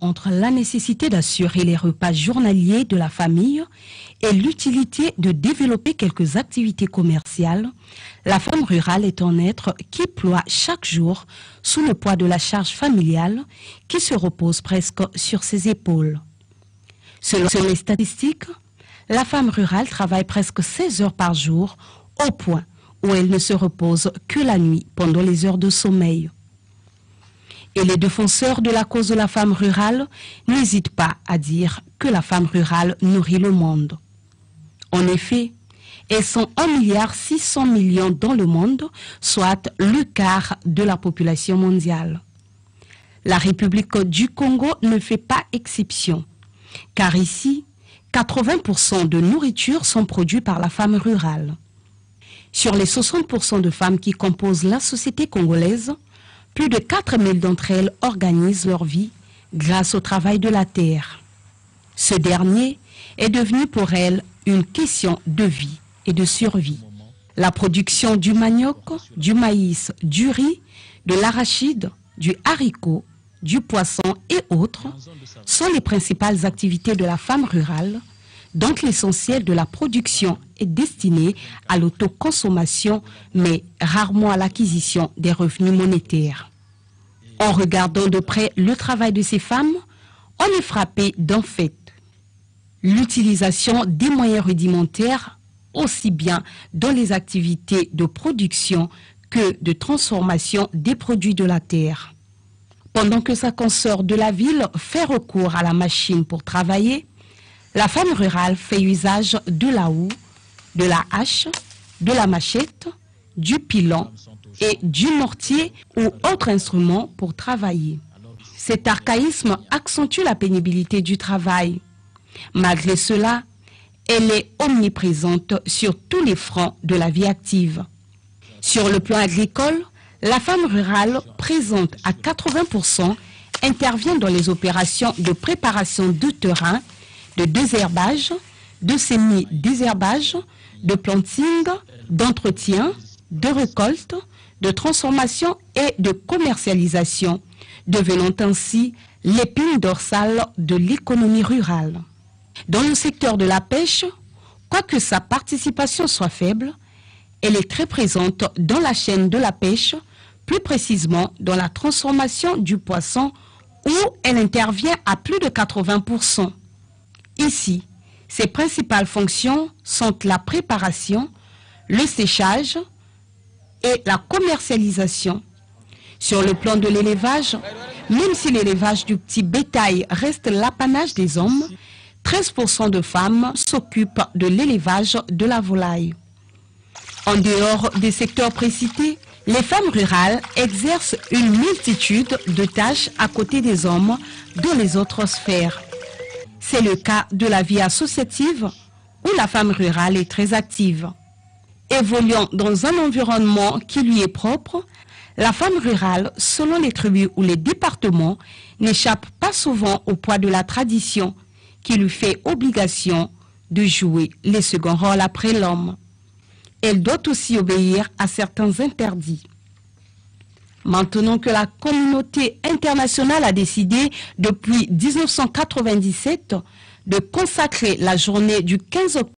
entre la nécessité d'assurer les repas journaliers de la famille et l'utilité de développer quelques activités commerciales, la femme rurale est un être qui ploie chaque jour sous le poids de la charge familiale qui se repose presque sur ses épaules. Selon les statistiques, la femme rurale travaille presque 16 heures par jour au point où elle ne se repose que la nuit pendant les heures de sommeil et les défenseurs de la cause de la femme rurale n'hésitent pas à dire que la femme rurale nourrit le monde. En effet, elles sont 1,6 milliard dans le monde, soit le quart de la population mondiale. La République du Congo ne fait pas exception, car ici, 80% de nourriture sont produits par la femme rurale. Sur les 60% de femmes qui composent la société congolaise, plus de 4000 d'entre elles organisent leur vie grâce au travail de la terre. Ce dernier est devenu pour elles une question de vie et de survie. La production du manioc, du maïs, du riz, de l'arachide, du haricot, du poisson et autres sont les principales activités de la femme rurale, dont l'essentiel de la production est destiné à l'autoconsommation, mais rarement à l'acquisition des revenus monétaires. En regardant de près le travail de ces femmes, on est frappé d'un fait. L'utilisation des moyens rudimentaires, aussi bien dans les activités de production que de transformation des produits de la terre. Pendant que sa consort de la ville fait recours à la machine pour travailler, la femme rurale fait usage de la houe, de la hache, de la machette, du pilon et du mortier ou autre instrument pour travailler. Cet archaïsme accentue la pénibilité du travail. Malgré cela, elle est omniprésente sur tous les fronts de la vie active. Sur le plan agricole, la femme rurale, présente à 80%, intervient dans les opérations de préparation de terrain, de désherbage, de semi-désherbage, de planting, d'entretien, de récolte, de transformation et de commercialisation, devenant ainsi l'épine dorsale de l'économie rurale. Dans le secteur de la pêche, quoique sa participation soit faible, elle est très présente dans la chaîne de la pêche, plus précisément dans la transformation du poisson où elle intervient à plus de 80%. Ici, ses principales fonctions sont la préparation, le séchage, et la commercialisation. Sur le plan de l'élevage, même si l'élevage du petit bétail reste l'apanage des hommes, 13% de femmes s'occupent de l'élevage de la volaille. En dehors des secteurs précités, les femmes rurales exercent une multitude de tâches à côté des hommes dans les autres sphères. C'est le cas de la vie associative où la femme rurale est très active. Évoluant dans un environnement qui lui est propre, la femme rurale, selon les tribus ou les départements, n'échappe pas souvent au poids de la tradition qui lui fait obligation de jouer les seconds rôles après l'homme. Elle doit aussi obéir à certains interdits. Maintenant que la communauté internationale a décidé depuis 1997 de consacrer la journée du 15 octobre